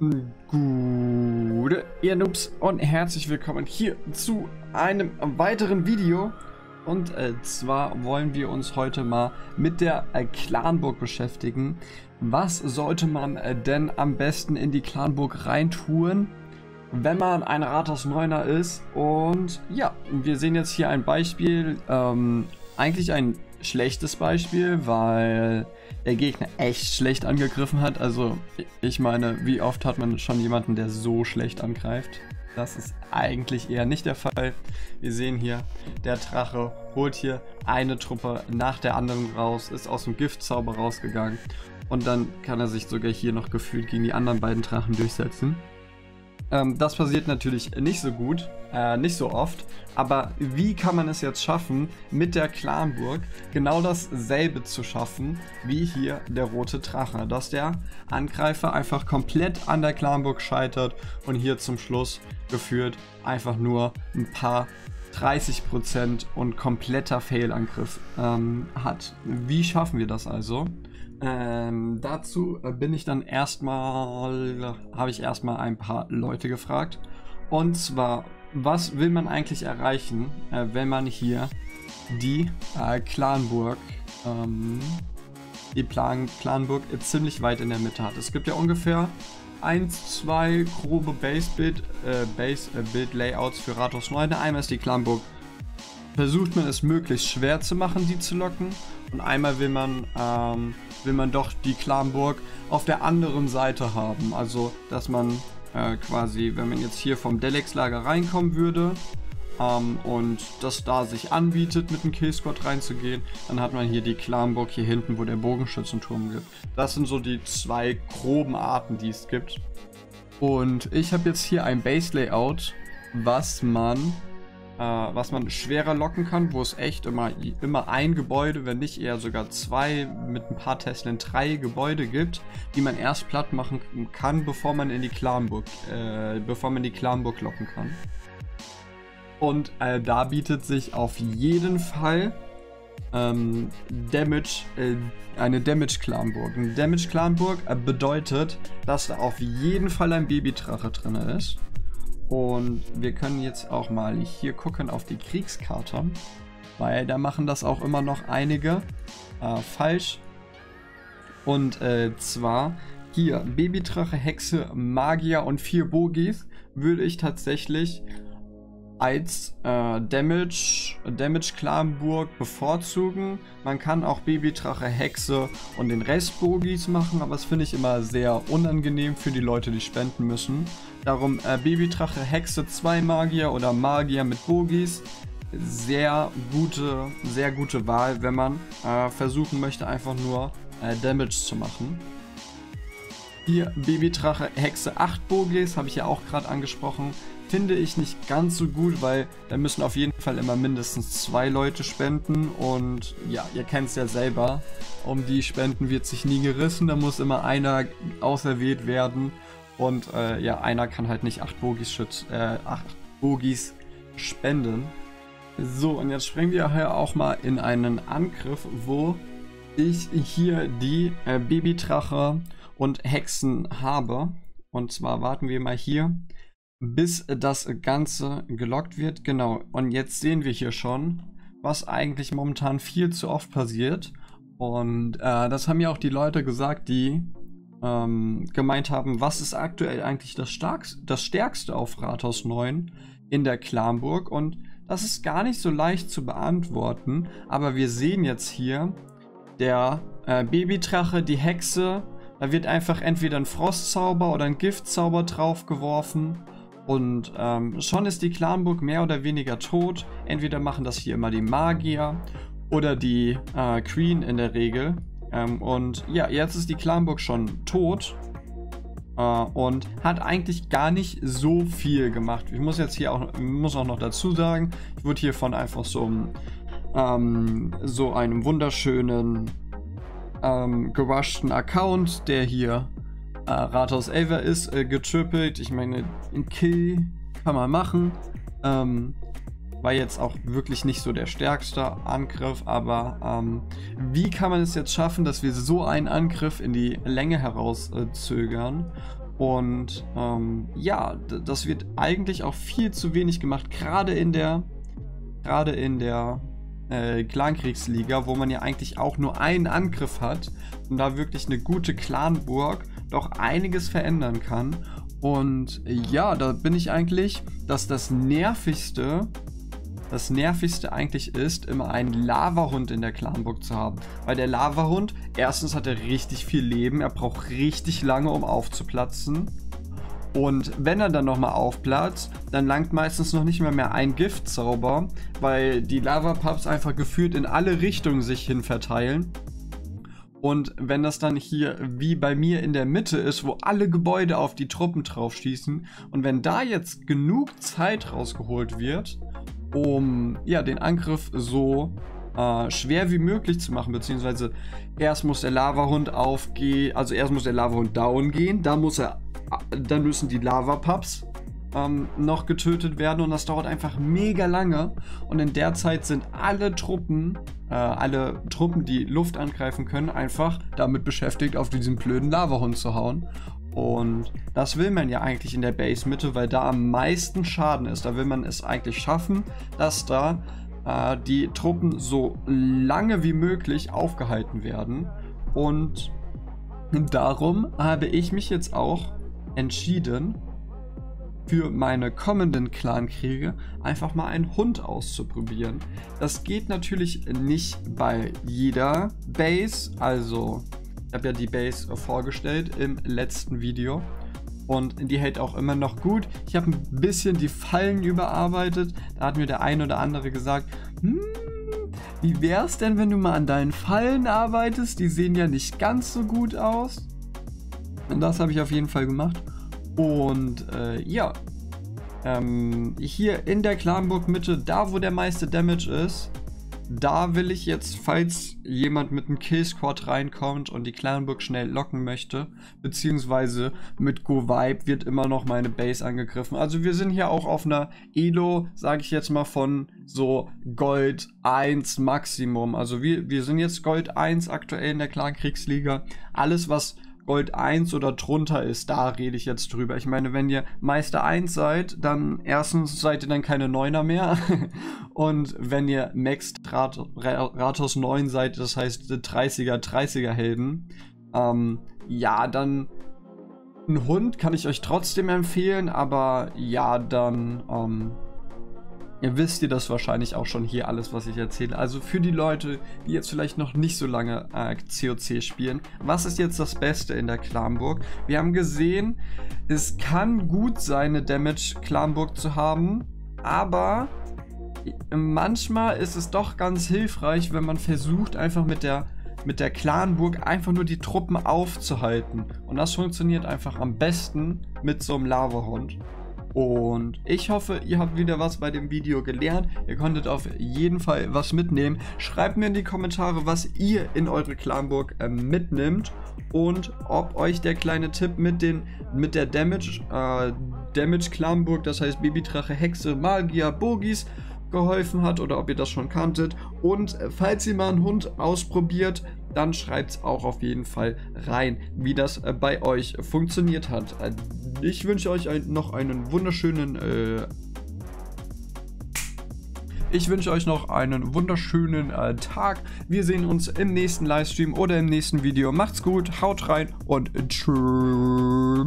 Gute, ihr Noobs und herzlich willkommen hier zu einem weiteren Video. Und äh, zwar wollen wir uns heute mal mit der äh, Clanburg beschäftigen. Was sollte man äh, denn am besten in die Clanburg reintun, wenn man ein Rathaus 9er ist? Und ja, wir sehen jetzt hier ein Beispiel, ähm, eigentlich ein schlechtes Beispiel, weil der Gegner echt schlecht angegriffen hat. Also ich meine, wie oft hat man schon jemanden, der so schlecht angreift? Das ist eigentlich eher nicht der Fall. Wir sehen hier, der Drache holt hier eine Truppe nach der anderen raus, ist aus dem Giftzauber rausgegangen und dann kann er sich sogar hier noch gefühlt gegen die anderen beiden Drachen durchsetzen. Ähm, das passiert natürlich nicht so gut, äh, nicht so oft. Aber wie kann man es jetzt schaffen, mit der Clanburg genau dasselbe zu schaffen, wie hier der rote Drache? Dass der Angreifer einfach komplett an der Clanburg scheitert und hier zum Schluss geführt einfach nur ein paar 30% und kompletter Fail-Angriff ähm, hat. Wie schaffen wir das also? Ähm, dazu äh, bin ich dann erstmal, habe ich erstmal ein paar Leute gefragt. Und zwar, was will man eigentlich erreichen, äh, wenn man hier die äh, Clanburg, ähm, die Plan Clanburg ziemlich weit in der Mitte hat. Es gibt ja ungefähr 1, 2 grobe Base-Build, äh, Base-Build-Layouts äh, für Rathaus 9. Einmal ist die Clanburg versucht man es möglichst schwer zu machen, die zu locken. Und einmal will man, ähm, will man doch die Clanburg auf der anderen Seite haben. Also, dass man äh, quasi, wenn man jetzt hier vom Delex-Lager reinkommen würde ähm, und das da sich anbietet, mit dem Killsquad reinzugehen, dann hat man hier die Clanburg hier hinten, wo der Bogenschützenturm gibt. Das sind so die zwei groben Arten, die es gibt. Und ich habe jetzt hier ein Base-Layout, was man äh, was man schwerer locken kann, wo es echt immer, immer ein Gebäude, wenn nicht eher sogar zwei, mit ein paar Teslen drei Gebäude gibt, die man erst platt machen kann, bevor man in die Clanburg, äh, bevor man die Clanburg locken kann. Und äh, da bietet sich auf jeden Fall ähm, Damage, äh, eine Damage Clanburg. Eine Damage Clanburg äh, bedeutet, dass da auf jeden Fall ein Babydrache drin ist. Und wir können jetzt auch mal hier gucken auf die Kriegskarte, weil da machen das auch immer noch einige äh, falsch. Und äh, zwar hier Babydrache, Hexe, Magier und vier Bogis würde ich tatsächlich als äh, Damage, Damage Clanburg bevorzugen. Man kann auch Babydrache, Hexe und den Rest Bogis machen, aber das finde ich immer sehr unangenehm für die Leute, die spenden müssen. Darum äh, Babydrache, Hexe, zwei Magier oder Magier mit Bogis. Sehr gute, sehr gute Wahl, wenn man äh, versuchen möchte, einfach nur äh, Damage zu machen. Hier Babydrache, Hexe, 8 Bogis, habe ich ja auch gerade angesprochen. Finde ich nicht ganz so gut, weil da müssen auf jeden Fall immer mindestens zwei Leute spenden. Und ja, ihr kennt es ja selber. Um die Spenden wird sich nie gerissen. Da muss immer einer auserwählt werden. Und äh, ja, einer kann halt nicht 8 Bogis, schütz, äh, 8 Bogis spenden. So, und jetzt springen wir hier auch mal in einen Angriff, wo ich hier die äh, Babydrache und Hexen habe. Und zwar warten wir mal hier, bis das Ganze gelockt wird. Genau, und jetzt sehen wir hier schon, was eigentlich momentan viel zu oft passiert. Und äh, das haben ja auch die Leute gesagt, die ähm, gemeint haben, was ist aktuell eigentlich das, Starkste, das Stärkste auf Rathaus 9 in der Clanburg und das ist gar nicht so leicht zu beantworten, aber wir sehen jetzt hier, der äh, Babydrache, die Hexe, da wird einfach entweder ein Frostzauber oder ein Giftzauber draufgeworfen und ähm, schon ist die Clanburg mehr oder weniger tot. Entweder machen das hier immer die Magier oder die äh, Queen in der Regel. Ähm, und ja, jetzt ist die Clanburg schon tot. Äh, und hat eigentlich gar nicht so viel gemacht. Ich muss jetzt hier auch, muss auch noch dazu sagen, ich wurde hier von einfach so einem, ähm, so einem wunderschönen ähm, Account, der hier äh, Rathaus Elver ist, äh, getrippelt. Ich meine, ein Kill kann man machen. Ähm, war jetzt auch wirklich nicht so der stärkste Angriff, aber ähm, wie kann man es jetzt schaffen, dass wir so einen Angriff in die Länge herauszögern? Und ähm, ja, das wird eigentlich auch viel zu wenig gemacht, gerade in der, gerade in der äh, Clankriegsliga, wo man ja eigentlich auch nur einen Angriff hat und da wirklich eine gute Clanburg doch einiges verändern kann. Und ja, da bin ich eigentlich, dass das nervigste, das nervigste eigentlich ist, immer einen Lavahund in der Clanburg zu haben. Weil der Lavahund, erstens hat er richtig viel Leben, er braucht richtig lange, um aufzuplatzen. Und wenn er dann nochmal aufplatzt, dann langt meistens noch nicht mehr mehr ein Giftzauber, weil die Lava-Pups einfach gefühlt in alle Richtungen sich hin verteilen. Und wenn das dann hier wie bei mir in der Mitte ist, wo alle Gebäude auf die Truppen drauf schießen, und wenn da jetzt genug Zeit rausgeholt wird, um ja den Angriff so äh, schwer wie möglich zu machen, beziehungsweise erst muss der Lavahund aufgehen, also erst muss der Lavahund down gehen, dann muss er dann müssen die Lava-Pups ähm, noch getötet werden und das dauert einfach mega lange. Und in der Zeit sind alle Truppen, äh, alle Truppen, die Luft angreifen können, einfach damit beschäftigt, auf diesen blöden Lavahund zu hauen. Und das will man ja eigentlich in der Base-Mitte, weil da am meisten Schaden ist. Da will man es eigentlich schaffen, dass da äh, die Truppen so lange wie möglich aufgehalten werden. Und darum habe ich mich jetzt auch entschieden, für meine kommenden Clankriege einfach mal einen Hund auszuprobieren. Das geht natürlich nicht bei jeder Base, also ich habe ja die Base vorgestellt im letzten Video und die hält auch immer noch gut. Ich habe ein bisschen die Fallen überarbeitet, da hat mir der ein oder andere gesagt, hm, wie wäre es denn, wenn du mal an deinen Fallen arbeitest? Die sehen ja nicht ganz so gut aus. Das habe ich auf jeden Fall gemacht. Und äh, ja, ähm, hier in der Clanburg Mitte, da wo der meiste Damage ist, da will ich jetzt, falls jemand mit einem Killsquad reinkommt und die Clanburg schnell locken möchte, beziehungsweise mit Go Vibe wird immer noch meine Base angegriffen. Also wir sind hier auch auf einer Elo, sage ich jetzt mal, von so Gold 1 Maximum. Also wir, wir sind jetzt Gold 1 aktuell in der Clankriegsliga. Alles, was Gold 1 oder drunter ist, da rede ich jetzt drüber. Ich meine, wenn ihr Meister 1 seid, dann erstens seid ihr dann keine Neuner mehr. Und wenn ihr Max Rat Ratos 9 seid, das heißt 30er, 30er Helden, ähm, ja, dann ein Hund kann ich euch trotzdem empfehlen, aber ja, dann ähm, Ihr wisst ihr das wahrscheinlich auch schon hier alles, was ich erzähle. Also für die Leute, die jetzt vielleicht noch nicht so lange äh, COC spielen, was ist jetzt das Beste in der Clanburg? Wir haben gesehen, es kann gut sein, eine Damage Clanburg zu haben, aber manchmal ist es doch ganz hilfreich, wenn man versucht, einfach mit der mit der Clanburg einfach nur die Truppen aufzuhalten. Und das funktioniert einfach am besten mit so einem Lavahund. Und ich hoffe, ihr habt wieder was bei dem Video gelernt. Ihr konntet auf jeden Fall was mitnehmen. Schreibt mir in die Kommentare, was ihr in eure Clanburg äh, mitnimmt und ob euch der kleine Tipp mit, den, mit der Damage, äh, Damage Clanburg, das heißt Babydrache, Hexe, Magier, Burgis, geholfen hat oder ob ihr das schon kanntet. Und äh, falls ihr mal einen Hund ausprobiert, dann schreibt es auch auf jeden Fall rein, wie das äh, bei euch funktioniert hat. Äh, ich wünsche euch noch einen wunderschönen... Äh, ich wünsche euch noch einen wunderschönen äh, Tag. Wir sehen uns im nächsten Livestream oder im nächsten Video. Macht's gut, haut rein und tschüss.